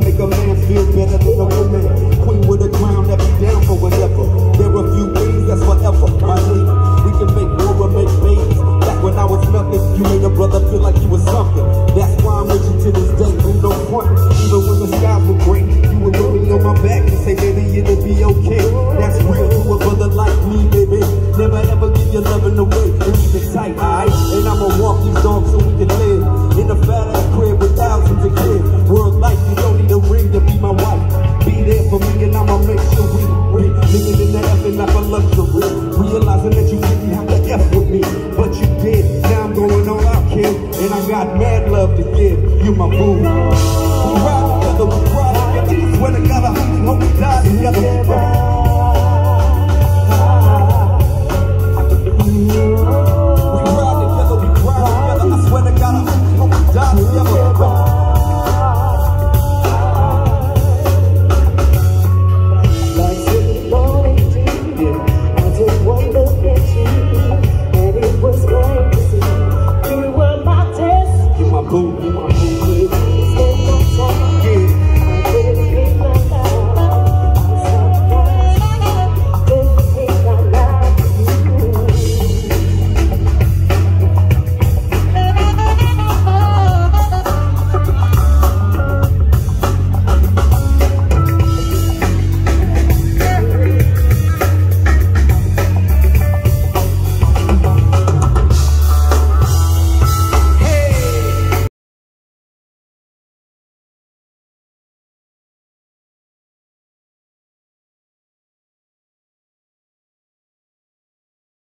to make a man for luxury Realizing that you didn't have to F with me But you did, now I'm going all out, kid And I got mad love to give, you my boo.